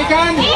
American.